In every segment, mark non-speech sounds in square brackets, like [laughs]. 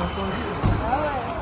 Non,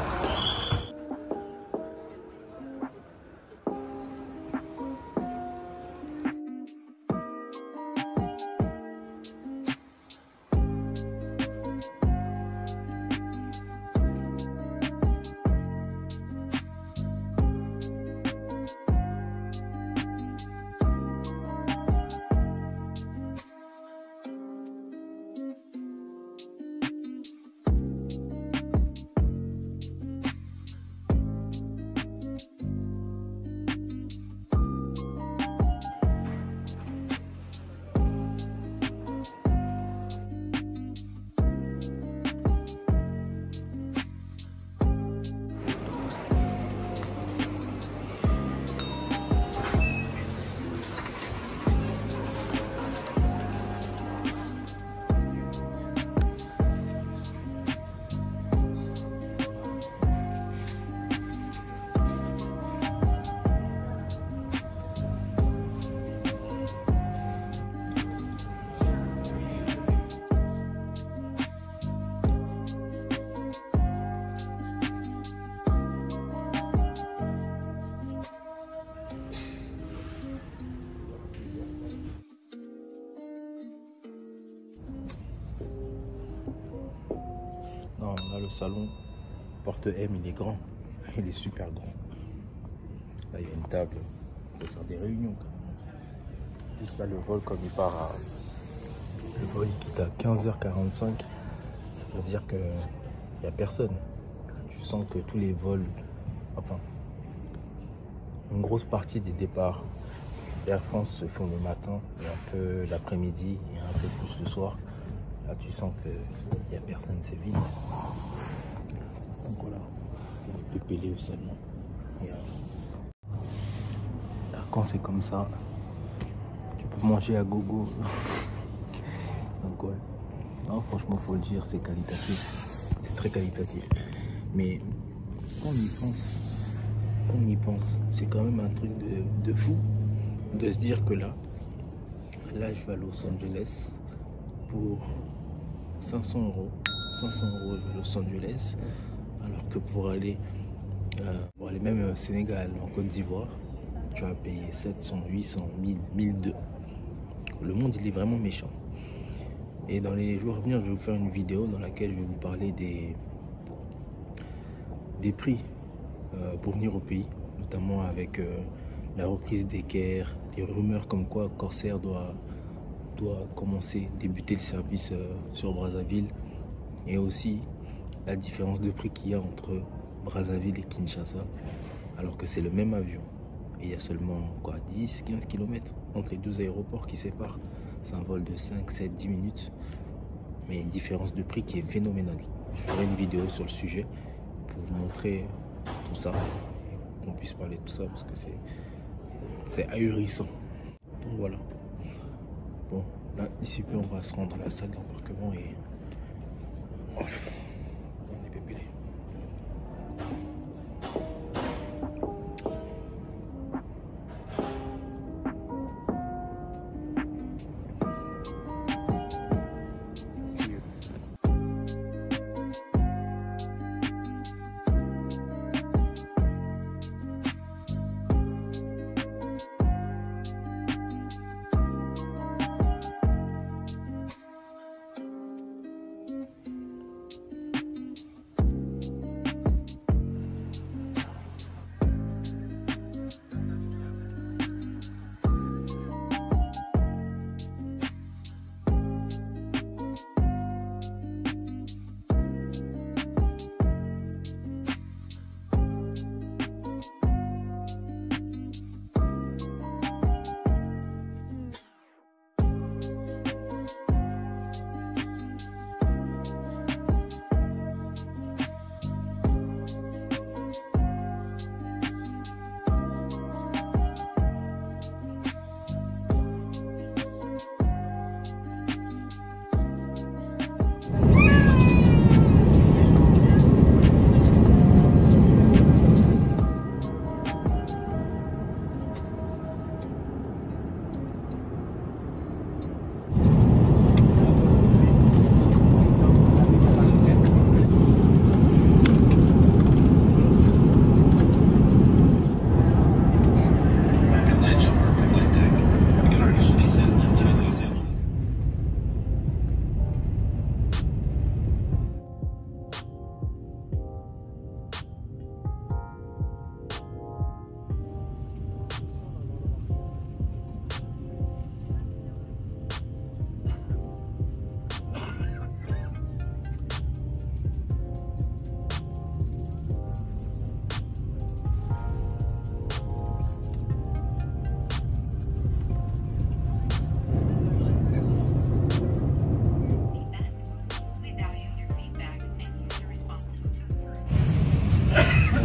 salon, porte M, il est grand. Il est super grand. Là, il y a une table. Peut faire des réunions quand même. Là, le vol, comme il part à. Le vol, il quitte à 15h45. Ça veut dire qu'il n'y a personne. Tu sens que tous les vols. Enfin. Une grosse partie des départs Air France se font le matin et un peu l'après-midi et un peu plus le soir. Là, tu sens qu'il n'y a personne, c'est vide. Donc voilà, on peut péler seulement. Et, euh, quand c'est comme ça, tu peux manger à gogo. [laughs] Donc ouais, non, franchement, faut le dire, c'est qualitatif. C'est très qualitatif. Mais quand on y pense, quand on y pense, c'est quand même un truc de, de fou de se dire que là, là, je vais à Los Angeles pour 500 euros. 500 euros de Los Angeles, alors que pour aller, euh, pour aller même au Sénégal, en Côte d'Ivoire, tu vas payer 700, 800, 1000, 1002. Le monde, il est vraiment méchant. Et dans les jours à venir, je vais vous faire une vidéo dans laquelle je vais vous parler des, des prix euh, pour venir au pays, notamment avec euh, la reprise des quais, des rumeurs comme quoi Corsair doit, doit commencer, débuter le service euh, sur Brazzaville. Et aussi la différence de prix qu'il y a entre Brazzaville et Kinshasa alors que c'est le même avion. Et il y a seulement quoi 10-15 km entre les deux aéroports qui séparent. C'est un vol de 5, 7, 10 minutes. Mais une différence de prix qui est phénoménale. Je ferai une vidéo sur le sujet pour vous montrer tout ça qu'on puisse parler de tout ça parce que c'est ahurissant. Donc voilà. Bon, là, d'ici peu, on va se rendre à la salle d'embarquement et. Oh, on est bébé.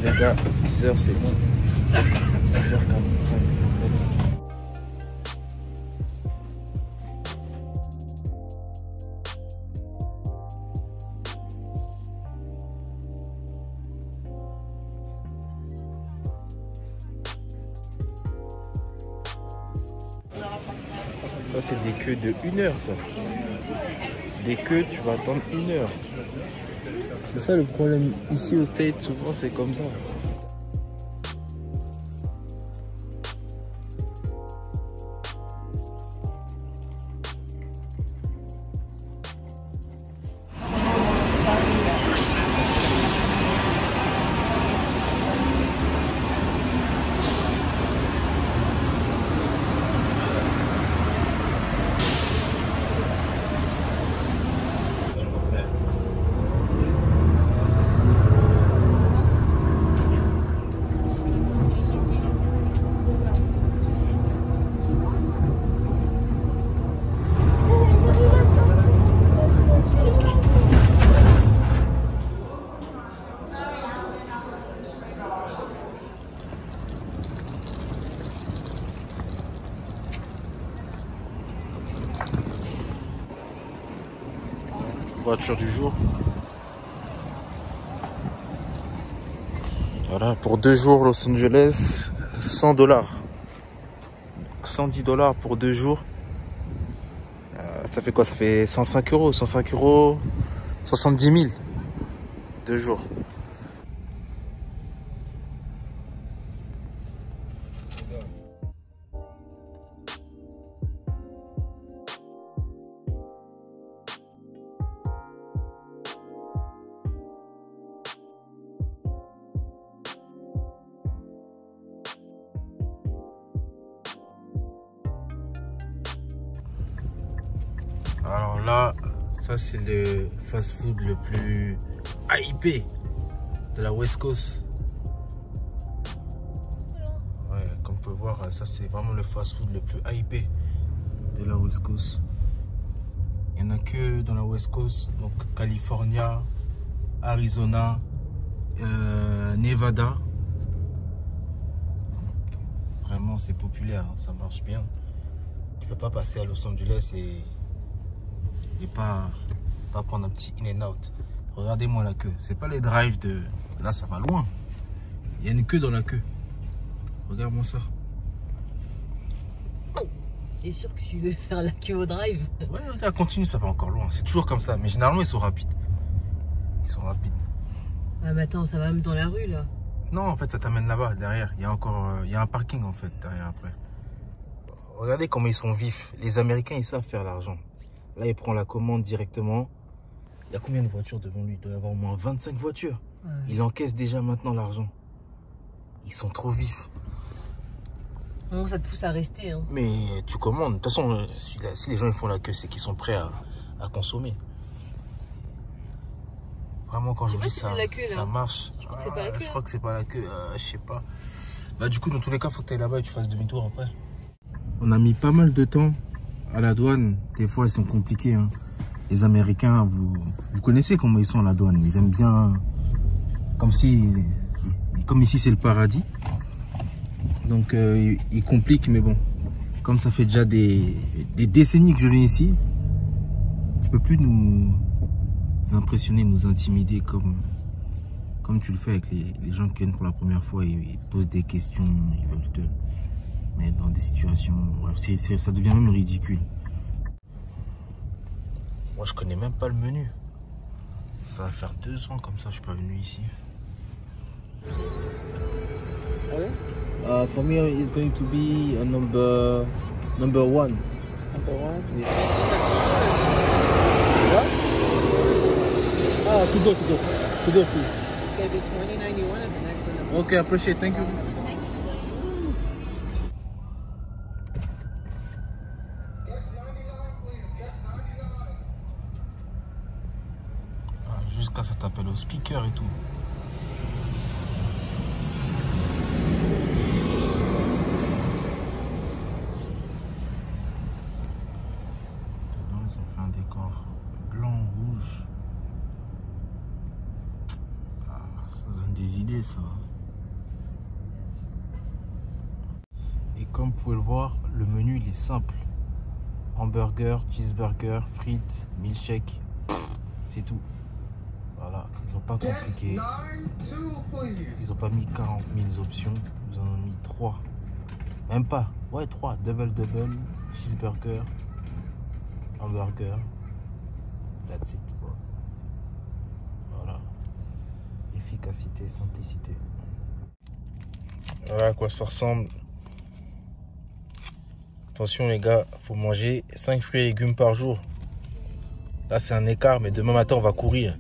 Les gars, 10h c'est bon. 10h45 c'est bon. Ça, c'est des queues de une heure, ça. Des queues, tu vas attendre une heure. C'est ça le problème. Ici au State, souvent, c'est comme ça. Du jour. Voilà, pour deux jours Los Angeles, 100 dollars. 110 dollars pour deux jours. Euh, ça fait quoi? Ça fait 105 euros. 105 euros, 70 000. Deux jours. Alors là, ça c'est le fast-food le plus hypé de la West Coast. Ouais, comme on peut voir, ça c'est vraiment le fast-food le plus hypé de la West Coast. Il n'y en a que dans la West Coast, donc California, Arizona, euh, Nevada. Vraiment c'est populaire, hein, ça marche bien. Tu peux pas passer à Los Angeles et pas, pas prendre un petit in and out. Regardez-moi la queue. C'est pas les drives de. Là, ça va loin. Il y a une queue dans la queue. Regarde-moi ça. T'es sûr que tu veux faire la queue au drive? Ouais, regarde, continue, ça va encore loin. C'est toujours comme ça. Mais généralement, ils sont rapides. Ils sont rapides. Ah, mais attends, ça va même dans la rue là. Non, en fait, ça t'amène là-bas, derrière. Il y a encore. euh, il y a un parking, en fait, derrière après. Regardez comment ils sont vifs. Les Américains, ils savent faire l'argent. Là, il prend la commande directement. Il y a combien de voitures devant lui? Il doit y avoir au moins 25 voitures. Ouais. Il encaisse déjà maintenant l'argent. Ils sont trop vifs. Bon, ça te pousse à rester. Hein. Mais tu commandes. De toute façon, euh, si, la- si les gens ils font la queue, c'est qu'ils sont prêts à, à consommer. Vraiment, quand je dis si ça, la queue, ça marche. Je crois que c'est pas la Ah, queue, Je hein. crois que c'est pas la queue. euh, je sais pas. Bah, du coup, dans tous les cas, faut que tu ailles là-bas et tu fasses demi-tour après. On a mis pas mal de temps à la douane. Des fois, ils sont compliqués. hein. Les Américains, vous, vous connaissez comment ils sont à la douane. Ils aiment bien. Comme si. Comme ici, c'est le paradis. Donc, euh, ils- compliquent, mais bon. Comme ça fait déjà des, décennies que je viens ici, tu peux plus nous impressionner, nous intimider comme, comme tu le fais avec les, gens qui viennent pour la première fois. Ils, ils posent des questions, ils veulent te mettre dans des situations. Bref, ça devient même ridicule. Moi, je connais même pas le menu. Ça va faire deux ans comme ça, je suis pas venu ici. Uh, for me, it's going to be a number number one. Number one? Ah, to go, to go, to go, please. It's gonna be twenty ninety one and the next one. Okay, appreciate. Thank you. Jusqu'à ça t'appelle au speaker et tout. Ils ont fait un décor blanc, rouge. Ah, ça donne des idées, ça. Et comme vous pouvez le voir, le menu il est simple. Hamburger, cheeseburger, frites, milkshake. C'est tout. Ils ont pas compliqué. Ils ont pas mis 40 000 options. Ils en ont mis 3. Même pas. Ouais, 3. Double double, cheeseburger, hamburger. That's it, bro. Voilà. Efficacité, simplicité. Voilà à quoi ça ressemble. Attention les gars, faut manger 5 fruits et légumes par jour. Là c'est un écart, mais demain matin on va courir.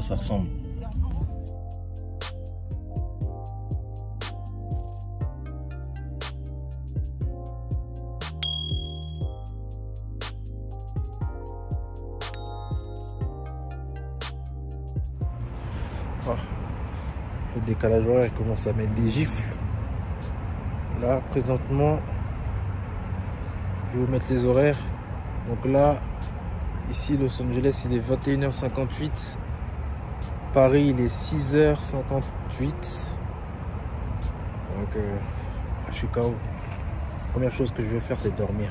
Ça ressemble. Oh, le décalage horaire commence à mettre des gifles. Là, présentement, je vais vous mettre les horaires. Donc là, ici, Los Angeles, il est 21h58. Paris, il est 6h58. Donc, euh, je suis KO. Première chose que je vais faire, c'est dormir.